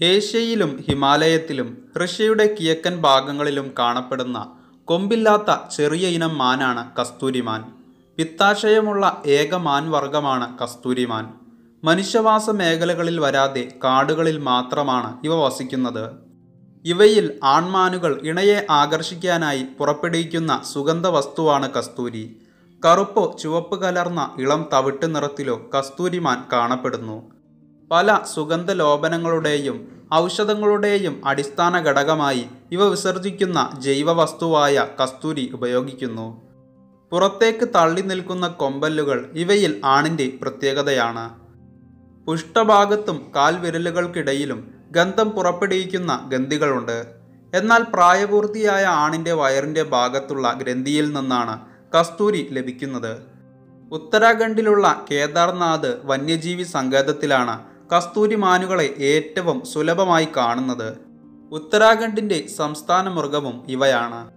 ഏഷ്യയിലും ഹിമാലയത്തിലും റഷ്യയുടെ കിഴക്കൻ ഭാഗങ്ങളിലും കാണപ്പെടുന്ന കൊമ്പില്ലാത്ത ചെറിയ ഇനം മാനാണ് കസ്തൂരിമാൻ. പിത്താശയമുള്ള ഏക മാൻ വർഗമാണ് കസ്തൂരിമാൻ. മനുഷ്യവാസ മേഖലകളിൽ വരാതെ കാടുകളിൽ മാത്രമാണ് ഇവ വസിക്കുന്നത്. ഇവയിൽ ആൺമാനുകൾ ഇണയെ ആകർഷിക്കാനായി പുറപ്പെടുവിക്കുന്ന സുഗന്ധ വസ്തുവാണ് കസ്തൂരി. കറുപ്പോ ചുവപ്പ് കലർന്ന ഇളം തവിട്ട് നിറത്തിലോ കസ്തൂരിമാൻ കാണപ്പെടുന്നു. പല സുഗന്ധ ലോപനങ്ങളുടെയും ഔഷധങ്ങളുടെയും അടിസ്ഥാന ഘടകമായി ഇവ വിസർജിക്കുന്ന ജൈവവസ്തുവായ കസ്തൂരി ഉപയോഗിക്കുന്നു. പുറത്തേക്ക് തള്ളി നിൽക്കുന്ന കൊമ്പല്ലുകൾ ഇവയിൽ ആണിന്റെ പ്രത്യേകതയാണ്. പുഷ്ടഭാഗത്തും കാൽവിരലുകൾക്കിടയിലും ഗന്ധം പുറപ്പെടുവിക്കുന്ന ഗന്ധികളുണ്ട്. എന്നാൽ പ്രായപൂർത്തിയായ ആണിന്റെ വയറിന്റെ ഭാഗത്തുള്ള ഗ്രന്ഥിയിൽ നിന്നാണ് കസ്തൂരി ലഭിക്കുന്നത്. ഉത്തരാഖണ്ഡിലുള്ള കേദാർനാഥ് വന്യജീവി സങ്കേതത്തിലാണ് കസ്തൂരി മാനുകളെ ഏറ്റവും സുലഭമായി കാണുന്നത് ഉത്തരാഖണ്ഡിന്റെ സംസ്ഥാന മൃഗവും ഇവയാണ്.